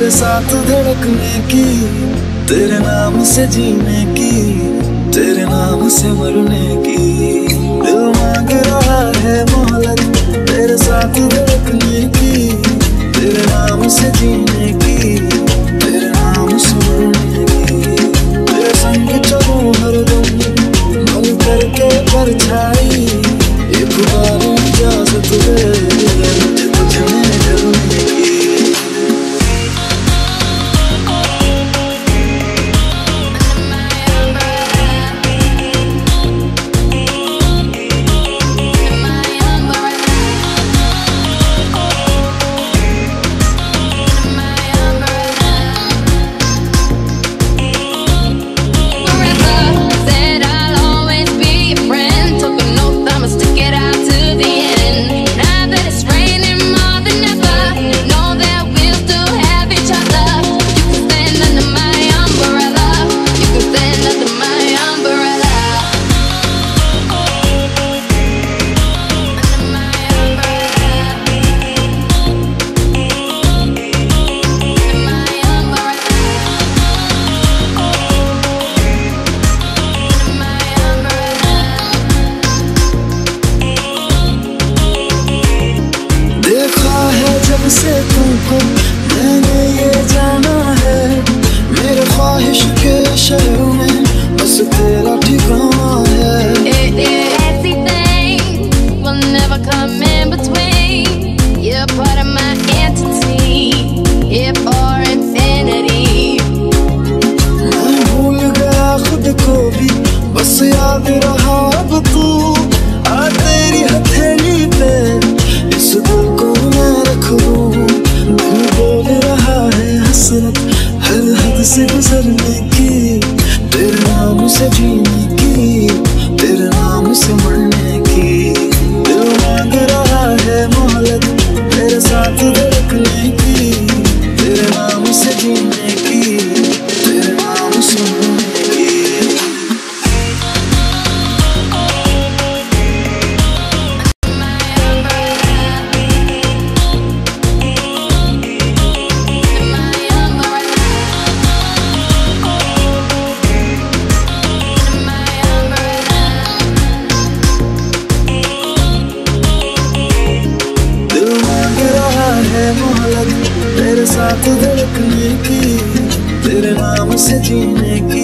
तेरे साथ धड़कने की, तेरे नाम से जीने की, तेरे नाम से मरने की। दिल मांग रहा है मोहलत, तेरे साथ धड़कने से तुमको मैंने ये जाना है मेरे ख्वाहिश के में बस तेरा ठिकाना है will never come in between. You're part of my entity. Here for infinity. बात धड़कने की तेरे नाम से जीने की